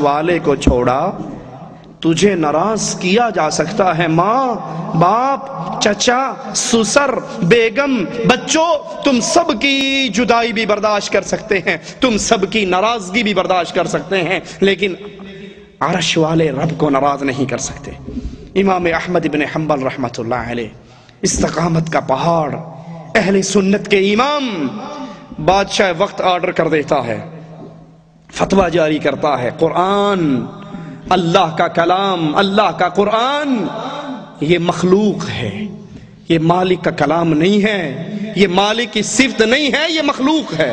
वाले को छोड़ा। तुझे नाराज़ किया जा सकता है, माँ, बाप, चचा, सुसर, बेगम, बच्चों, तुम सबकी जुदाई भी बर्दाश्त कर सकते हैं, तुम सबकी नाराज़गी भी बर्दाश्त कर सकते हैं, लेकिन अरश वाले रब को नाराज़ नहीं कर सकते। इमाम अहमद इबन हम्बल अलैह, इस्तकामत का पहाड़, अहले सुन्नत के इमाम, बादशाह वक्त ऑर्डर कर देता है। फतवा जारी करता है कुरान अल्लाह का कलाम, अल्लाह का कुरान ये मखलूक है, ये मालिक का कलाम नहीं है, ये मालिक की सिफ्त नहीं है, ये मखलूक है।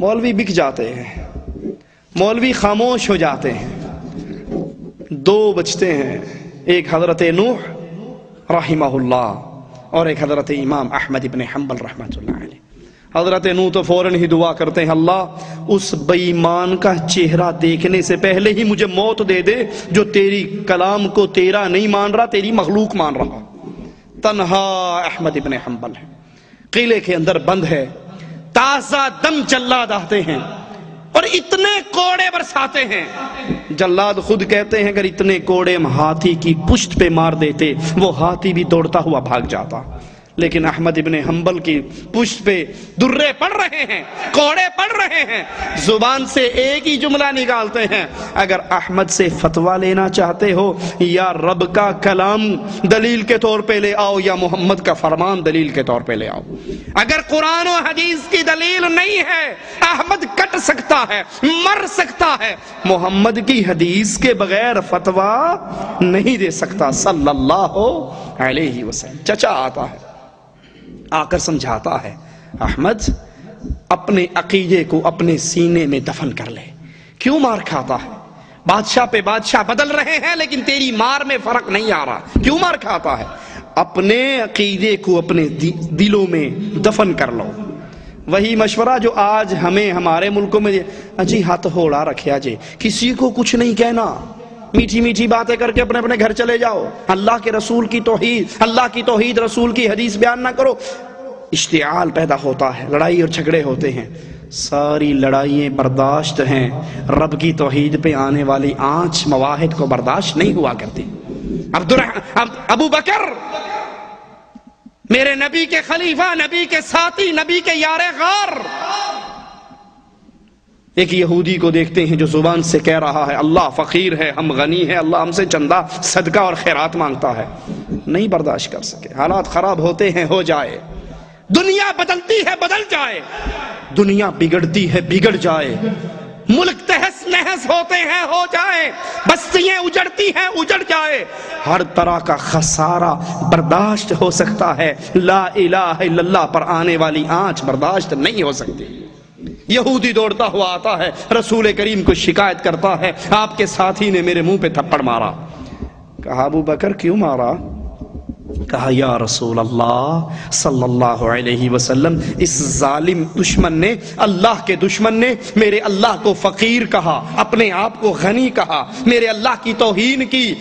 मौलवी बिक जाते हैं, मौलवी खामोश हो जाते हैं। दो बचते हैं, एक हज़रत नूह, रहीमहुल्लाह, और एक हज़रत इमाम अहमद इबन हम्बल, रहमतुल्लाह हज़रत नू तो फ़ौरन ही दुआ करते हैं, अल्लाह, उस बेईमान का चेहरा देखने से पहले ही मुझे मौत दे दे, जो तेरी कलाम को तेरा नहीं मान रहा, तेरी मखलूक मान रहा। तनहा अहमद इबन हम्बल है। किले के अंदर बंद है। ताज़ा दम जल्लाद आते हैं और इतने कोड़े बरसाते हैं। जल्लाद खुद कहते हैं, अगर इतने कोड़े हम हाथी की पुष्ट पे मार देते, वो हाथी भी दौड़ता हुआ भाग जाता। लेकिन अहमद इबन हम्बल की पुष्ट पे दुर्रे पड़ रहे हैं, कोड़े पड़ रहे हैं। ज़ुबान से एक ही जुमला निकालते हैं। अगर अहमद से फतवा लेना चाहते हो, या रब का कलाम दलील के तौर पे ले आओ, या मोहम्मद का फरमान दलील के तौर पे ले आओ। अगर कुरान और हदीस की दलील नहीं है, अहमद कट सकता है, मर सकता है। मोहम्मद की हदीस के बगैर फतवा नहीं दे सकता, सल्लल्लाहु अलैहि वसल्लम। चचा आता है। आकर समझाता है अहमद अपने अकीदे को अपने सीने में दफन कर ले। क्यों मार खाता है? बादशाह पे बादशाह बदल रहे हैं लेकिन तेरी मार में फ़र्क नहीं आ रहा। क्यों मार खाता है? अपने अकीदे को अपने दि, दिलों में दफन कर लो। वही मशवरा जो आज हमें हमारे मुल्कों में अजी हाथ होड़ा रखे जे। किसी को कुछ नहीं कहना। मीठी मीठी बातें करके अपने अपने घर चले जाओ। अल्लाह के रसूल की तोहीद अल्लाह की तोहीद रसूल की हदीस बयान ना करो। इश्तियाल पैदा होता है लड़ाई और झगड़े होते हैं। सारी लड़ाइयाँ बर्दाश्त हैं। रब की तोहीद पे आने वाली आँच मवाहिद को बर्दाश्त नहीं हुआ करती। अब्दुल अब, अबू बकर मेरे नबी के खलीफा नबी के साथी नबी के यारे गार एक यहूदी को देखते हैं जो ज़ुबान से कह रहा है, अल्लाह फकीर है, हम गनी है, अल्लाह हमसे चंदा सदका और खैरात माँगता है। नहीं बर्दाश्त कर सके। हालात खराब होते हैं, हो जाए। दुनिया बदलती है, बदल जाए। दुनिया बिगड़ती है, बिगड़ जाए। मुल्क तहस नहस होते हैं, हो जाए। बस्तियाँ उजड़ती हैं, उजड़ जाए। हर तरह का खसारा बर्दाश्त हो सकता है। ला इलाहा पर आने वाली आँच बर्दाश्त नहीं हो सकती। यहूदी दौड़ता हुआ आता है, रसूल करीम को शिकायत करता है, आपके साथी ने मेरे मुँह पे थप्पड़ मारा। कहा, अबू बकर क्यों मारा? कहा, या रसूल अल्लाह सल्लल्लाहु अलैहि वसल्लम, इस जालिम दुश्मन ने, अल्लाह के दुश्मन ने मेरे अल्लाह को फकीर कहा, अपने आप को गनी कहा, मेरे अल्लाह की तोहीन की।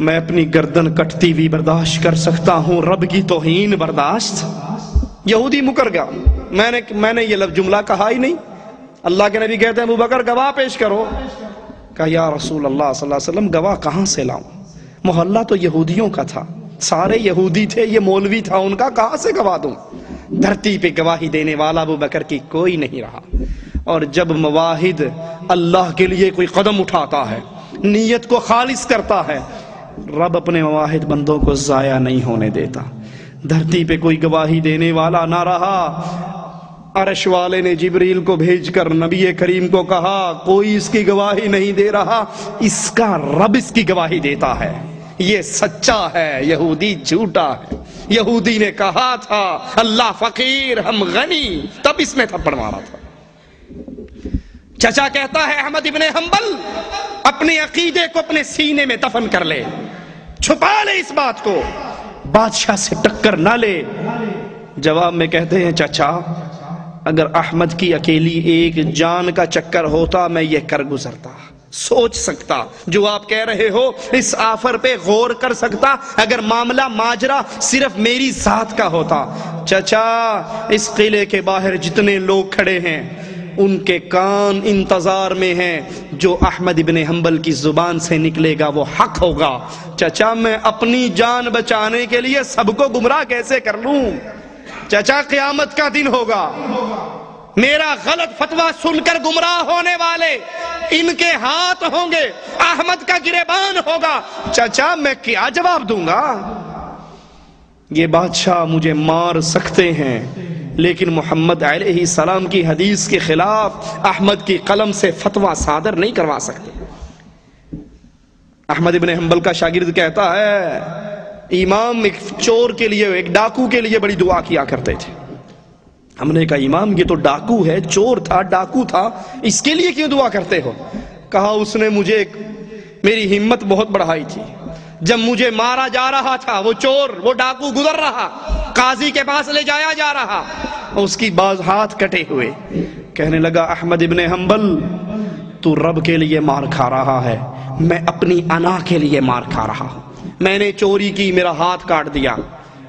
मैं अपनी गर्दन कटती हुई बर्दाश्त कर सकता हूँ, रब की तोहीन बर्दाश्त। यहूदी मुकर गया। मैंने मैंने ये लफ, जुमला कहा ही नहीं। अल्लाह के नबी कहते हैं बकर, गवाह पेश करो। कहा, या रसूल अल्लाह वसल्लम, गवाह कहाँ से लाऊं? मोहल्ला तो यहूदियों का था। सारे यहूदी थे, ये मौलवी था, उनका कहाँ से गवाह दूँ? धरती पे गवाही देने वाला अबू बकर की कोई नहीं रहा। और जब मवाहिद अल्लाह के लिए कोई कदम उठाता है, नीयत को खालिश करता है, रब अपने मवाहिद बंदों को जाया नहीं होने देता। धरती पे कोई गवाही देने वाला ना रहा अरश वाले ने जिबरील को भेजकर नबी करीम को कहा, कोई इसकी गवाही नहीं दे रहा, इसका रब इसकी गवाही देता है। ये सच्चा है, यहूदी झूठा है। यहूदी ने कहा था, अल्लाह फकीर, हम गनी। तब इसने थप्पड़ मारा था। चचा कहता है, अहमद इबन हम्बल अपने अकीदे को अपने सीने में दफन कर ले। छुपा ले इस बात को। बादशाह से टक्कर ना ले। जवाब में कहते हैं, चाचा अगर अहमद की अकेली एक जान का चक्कर होता, मैं ये कर गुजरता। सोच सकता, जो आप कह रहे हो, इस आफर पे गौर कर सकता। अगर मामला माजरा सिर्फ़ मेरी साथ का होता। चचा, इस किले के बाहर जितने लोग खड़े हैं, उनके कान इंतज़ार में हैं। जो अहमद इबन हम्बल की ज़ुबान से निकलेगा, वो हक होगा। चचा, मैं अपनी जान बचाने के लिए सबको गुमराह कैसे कर लूँ? चचा, क्यामत का दिन होगा। मेरा गलत फतवा सुनकर गुमराह होने वाले इनके हाथ होंगे, अहमद का गिरेबान होगा। चाचा, मैं क्या जवाब दूँगा? ये बादशाह मुझे मार सकते हैं, लेकिन मोहम्मद सलाम की हदीस के खिलाफ अहमद की कलम से फतवा सादर नहीं करवा सकते। अहमद इबन हम्बल का शागिर्द कहता है, इमाम एक चोर के लिए, एक डाकू के लिए बड़ी दुआ किया करते थे। हमने कहा, इमाम, ये तो डाकू है, चोर था, डाकू था, इसके लिए क्यों दुआ करते हो? कहा, उसने मुझे मेरी हिम्मत बहुत बढ़ाई थी। जब मुझे मारा जा रहा था, वो चोर, वो डाकू गुजर रहा, काजी के पास ले जाया जा रहा उसकी बाज हाथ कटे हुए। कहने लगा, अहमद इबन हम्बल तू रब के लिए मार खा रहा है, मैं अपनी अना के लिए मार खा रहा मैंने चोरी की, मेरा हाथ काट दिया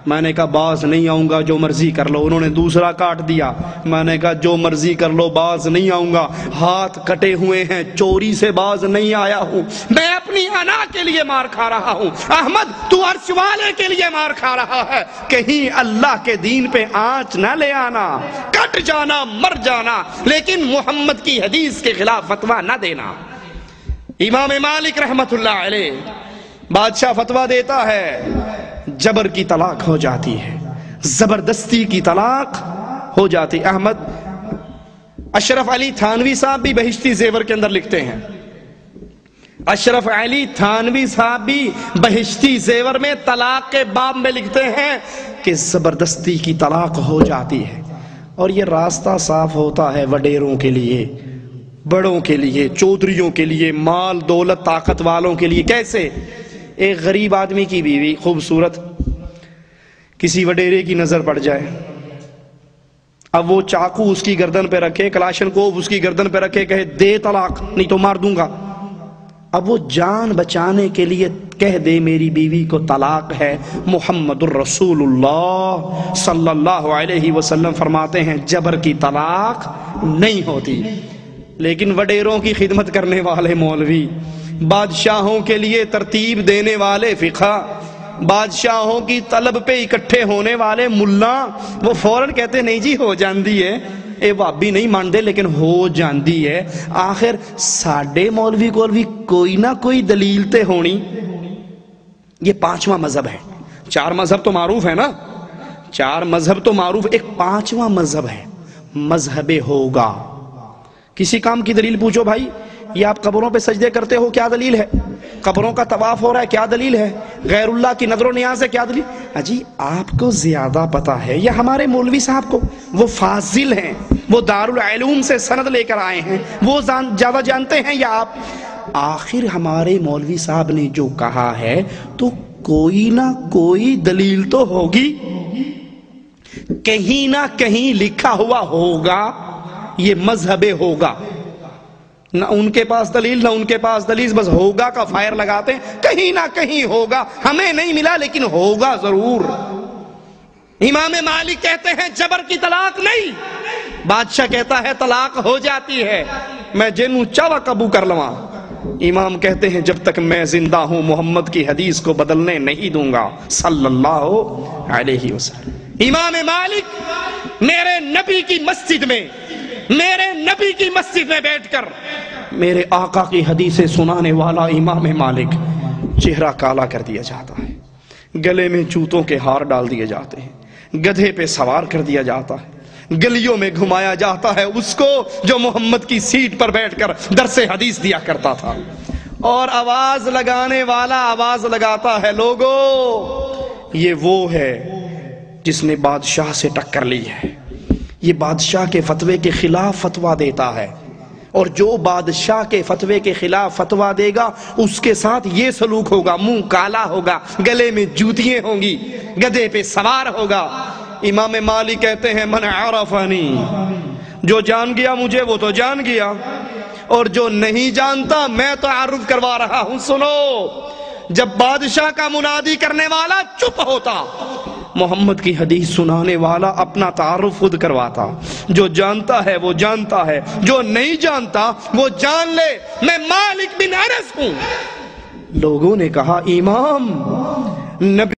मैंने कहा बाज नहीं आऊँगा जो मर्ज़ी कर लो। उन्होंने दूसरा काट दिया। मैंने कहा, जो मर्ज़ी कर लो बाज नहीं आऊँगा। हाथ कटे हुए हैं, चोरी से बाज नहीं आया हूँ। मैं अपनी अना के लिए मार खा रहा हूँ। अहमद, तू अर्श वाले के लिए मार खा रहा है। कहीं अल्लाह के दीन पे आँच ना ले आना। कट जाना, मर जाना। लेकिन मोहम्मद की हदीस के खिलाफ फतवा ना देना। इमाम मालिक रहमत बादशाह फतवा देता है। जबर की तलाक हो जाती है। ज़बरदस्ती की तलाक हो जाती। अहमद अशरफ अली थानवी साहब भी बहिश्ती जेवर के अंदर लिखते हैं। अशरफ अली थानवी साहब भी बहिश्ती जेवर में तलाक के बाब में लिखते हैं कि ज़बरदस्ती की तलाक हो जाती है। और ये रास्ता साफ़ होता है वडेरों के लिए, बड़ों के लिए, चौधरियों के लिए, माल, दौलत, ताकत वालों के लिए। कैसे? एक गरीब आदमी की बीवी, खूबसूरत किसी वडेरे की नज़र पड़ जाए। अब वो चाकू उसकी गर्दन पे रखे, कलाशन को उसकी गर्दन पे रखे, कहे, दे तलाक, नहीं तो मार दूँगा। अब वो जान बचाने के लिए कह दे, मेरी बीवी को तलाक है। मोहम्मद सल्लल्लाहु अलैहि वसल्लम फरमाते हैं, जबर की तलाक नहीं होती। लेकिन वडेरों की खिदमत करने वाले मौलवी, बादशाहों के लिए तरतीब देने वाले फिका बादशाहों की तलब पे इकट्ठे होने वाले मुल्ला, वो फ़ौरन कहते नहीं जी, हो जाती है। ये भाभी नहीं मानते लेकिन हो जाती है। आखिर साडे मौलवी को भी कोई ना कोई दलील तो होनी। ये पांचवा मज़हब है। चार मज़हब तो मारूफ है ना? चार मज़हब तो मारूफ, एक पांचवा मज़हब है। मज़हब होगा। किसी काम की दलील पूछो भाई। ये आप कब्रों पे सजदे करते हो, क्या दलील है? कब्रों का तवाफ हो रहा है, क्या दलील है? गैरुल्लाह की नज़रों नियाज है क्या दलील? अजी, आपको ज़्यादा पता है, या हमारे मौलवी साहब को, वो फाजिल हैं, वो दारुल से सनद लेकर आए हैं, वो ज़्यादा जानते हैं या आप? आखिर हमारे मौलवी साहब ने जो कहा है तो कोई ना कोई दलील तो होगी। कहीं ना कहीं लिखा हुआ होगा, ये मजहबे होगा। ना उनके पास दलील, ना उनके पास दलील, बस होगा का फायर लगाते हैं। कहीं ना कहीं होगा। हमें नहीं मिला, लेकिन होगा ज़रूर। इमाम मालिक कहते हैं, जबर की तलाक नहीं। बादशाह कहता है, तलाक हो जाती है। मैं जिन चावा कबू कर लवा। इमाम कहते हैं, जब तक मैं ज़िंदा हूँ, मोहम्मद की हदीस को बदलने नहीं दूँगा। सल्लल्लाहु अलैहि वसल्लम। इमाम मालिक मेरे नबी की मस्जिद में, मेरे नबी की मस्जिद में बैठकर मेरे आका की हदीसें सुनाने वाला इमाम मालिक चेहरा काला कर दिया जाता है। गले में जूतों के हार डाल दिए जाते हैं। गधे पे सवार कर दिया जाता है। गलियों में घुमाया जाता है उसको जो मोहम्मद की सीट पर बैठकर दर से हदीस दिया करता था। और आवाज़ लगाने वाला आवाज़ लगाता है, लोगो, ये वो है जिसने बादशाह से टक्कर ली है। ये बादशाह के फतवे के खिलाफ फतवा देता है। और जो बादशाह के फतवे के खिलाफ फतवा देगा, उसके साथ ये सलूक होगा, मुँह काला होगा, गले में जूतियाँ होंगी, गधे पे सवार होगा। इमाम माली कहते हैं, मन आरफानी जो जान गया मुझे, वो तो जान गया। और जो नहीं जानता, मैं तो आरुफ करवा रहा हूँ। सुनो, जब बादशाह का मुनादी करने वाला चुप होता मोहम्मद की हदीस सुनाने वाला अपना तारुफ खुद करवाता। जो जानता है, वो जानता है। जो नहीं जानता, वो जान ले। मैं मालिक बिन अनस हूँ। लोगों ने कहा, इमाम, नबी